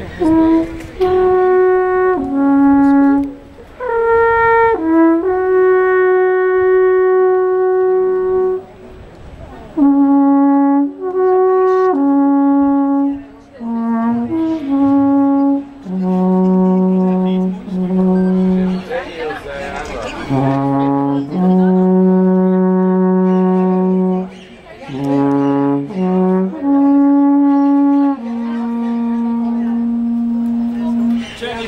fare. Jenny from England. Very